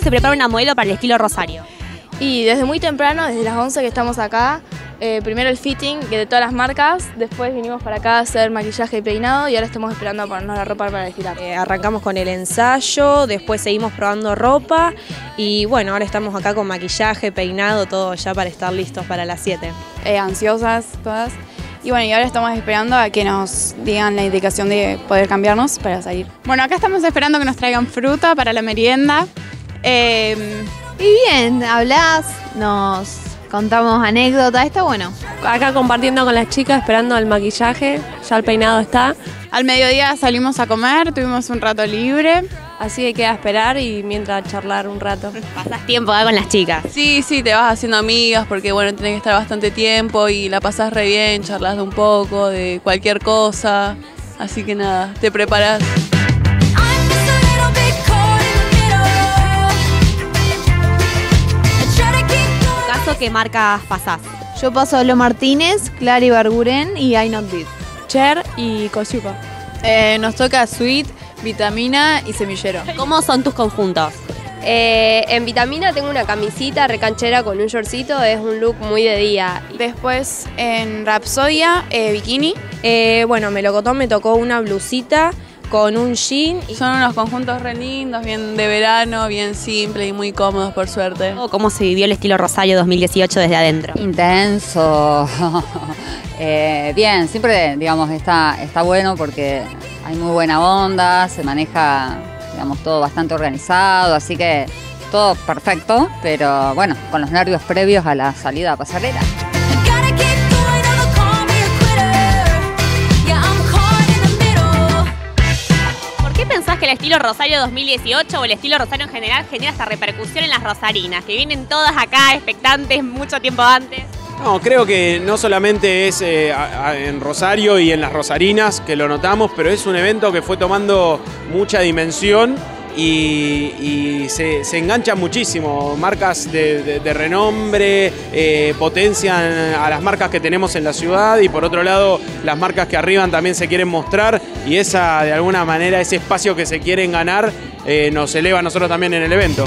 se prepara una modelo para el estilo Rosario? Y desde muy temprano, desde las 11 que estamos acá, eh, primero el fitting de todas las marcas, después vinimos para acá a hacer maquillaje y peinado y ahora estamos esperando a ponernos la ropa para desfilar. Eh, arrancamos con el ensayo, después seguimos probando ropa y bueno, ahora estamos acá con maquillaje, peinado, todo ya para estar listos para las 7. Eh, ansiosas todas. Y bueno, y ahora estamos esperando a que nos digan la indicación de poder cambiarnos para salir. Bueno, acá estamos esperando que nos traigan fruta para la merienda. Y bien, hablas, nos contamos anécdotas, está bueno. Acá compartiendo con las chicas, esperando el maquillaje, ya el peinado está. Al mediodía salimos a comer, tuvimos un rato libre. Así que queda esperar y mientras charlar un rato. ¿Pasás tiempo acá con las chicas? Sí, sí, te vas haciendo amigas porque bueno, tienes que estar bastante tiempo y la pasás re bien, charlas de un poco, de cualquier cosa. Así que nada, te preparas. ¿Qué marcas pasás? Yo paso a Lo Martínez, Clary Barguren y I Not Did. Cher y Cosiupa. Eh, nos toca Sweet, Vitamina y Semillero. ¿Cómo son tus conjuntos? Eh, en Vitamina tengo una camisita recanchera con un shortcito, es un look muy de día. Después en Rapsodia, eh, bikini. Eh, bueno, Melocotón me tocó una blusita con un jean. Son unos conjuntos re lindos, bien de verano, bien simples y muy cómodos por suerte. ¿Cómo se vivió el estilo Rosario 2018 desde adentro? Intenso. Eh, bien, siempre digamos está, está bueno porque hay muy buena onda, se maneja digamos todo bastante organizado, así que todo perfecto, pero bueno, con los nervios previos a la salida a pasarela. El estilo Rosario 2018 o el estilo Rosario en general genera esta repercusión en las rosarinas? Que vienen todas acá expectantes mucho tiempo antes. No, creo que no solamente es eh, en Rosario y en las Rosarinas que lo notamos, pero es un evento que fue tomando mucha dimensión y, se, enganchan muchísimo. Marcas de, renombre eh, potencian a las marcas que tenemos en la ciudad y por otro lado las marcas que arriban también se quieren mostrar y esa de alguna manera ese espacio que se quieren ganar eh, nos eleva a nosotros también en el evento.